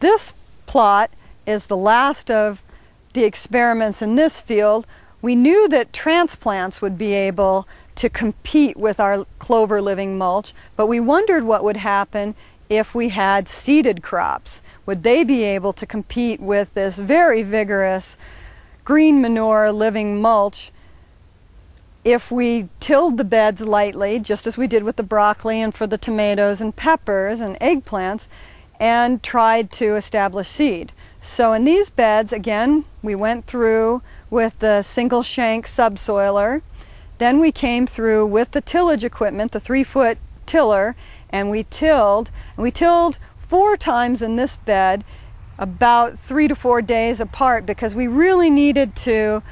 This plot is the last of the experiments in this field. We knew that transplants would be able to compete with our clover living mulch, but we wondered what would happen if we had seeded crops. Would they be able to compete with this very vigorous green manure living mulch if we tilled the beds lightly, just as we did with the broccoli and for the tomatoes and peppers and eggplants, and tried to establish seed. So in these beds, again, we went through with the single shank subsoiler. Then we came through with the tillage equipment, the three foot tiller, and we tilled. And we tilled four times in this bed about three to four days apart because we really needed to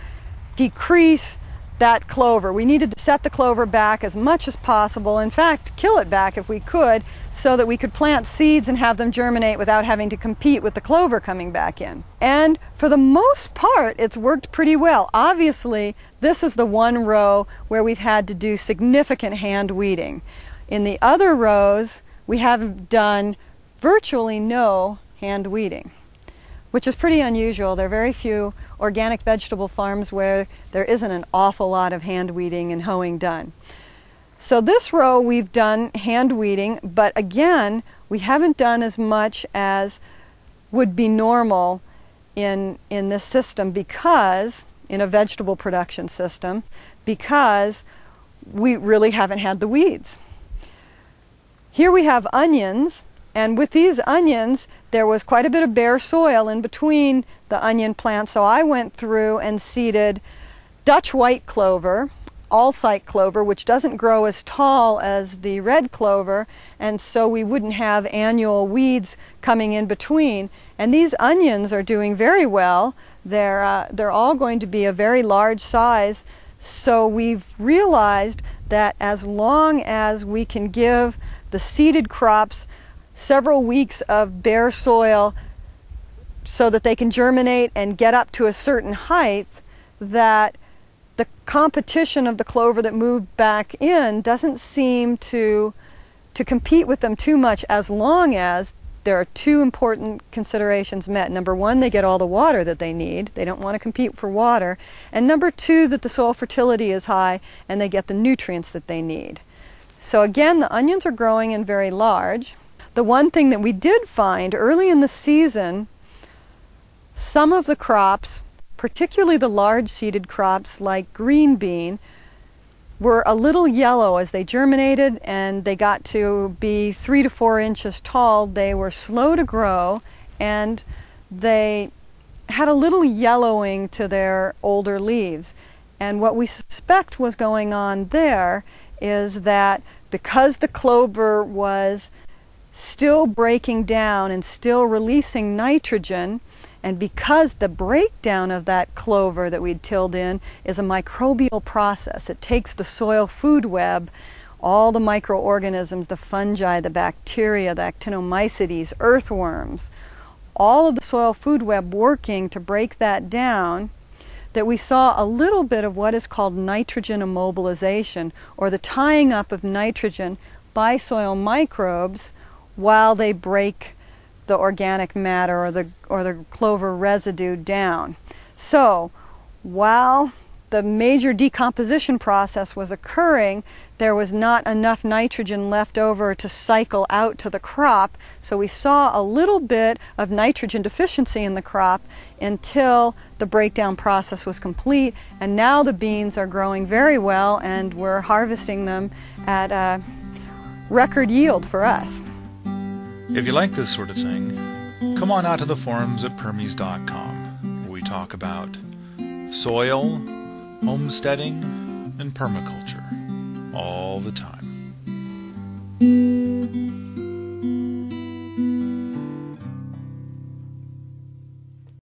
decrease that clover. We needed to set the clover back as much as possible, in fact, kill it back if we could, so that we could plant seeds and have them germinate without having to compete with the clover coming back in. And for the most part, it's worked pretty well. Obviously, this is the one row where we've had to do significant hand weeding. In the other rows, we have done virtually no hand weeding, which is pretty unusual. There are very few organic vegetable farms where there isn't an awful lot of hand weeding and hoeing done. So this row we've done hand weeding, but again, we haven't done as much as would be normal in, in this system because, in a vegetable production system, because we really haven't had the weeds. Here we have onions, and with these onions, there was quite a bit of bare soil in between the onion plants, so I went through and seeded Dutch white clover, Alsike clover, which doesn't grow as tall as the red clover, and so we wouldn't have annual weeds coming in between. And these onions are doing very well. They're, uh, they're all going to be a very large size. So we've realized that as long as we can give the seeded crops several weeks of bare soil so that they can germinate and get up to a certain height that the competition of the clover that moved back in doesn't seem to to compete with them too much as long as there are two important considerations met. Number one, they get all the water that they need. They don't want to compete for water. And number two, that the soil fertility is high and they get the nutrients that they need. So again, the onions are growing and very large. The one thing that we did find early in the season some of the crops, particularly the large seeded crops like green bean, were a little yellow as they germinated and they got to be three to four inches tall. They were slow to grow and they had a little yellowing to their older leaves. And what we suspect was going on there is that because the clover was still breaking down and still releasing nitrogen, and because the breakdown of that clover that we'd tilled in is a microbial process, it takes the soil food web, all the microorganisms, the fungi, the bacteria, the actinomycetes, earthworms, all of the soil food web working to break that down, that we saw a little bit of what is called nitrogen immobilization, or the tying up of nitrogen by soil microbes while they break the organic matter or the, or the clover residue down. So while the major decomposition process was occurring, there was not enough nitrogen left over to cycle out to the crop. So we saw a little bit of nitrogen deficiency in the crop until the breakdown process was complete. And now the beans are growing very well and we're harvesting them at a record yield for us. If you like this sort of thing, come on out to the forums at permies.com where we talk about soil, homesteading, and permaculture all the time.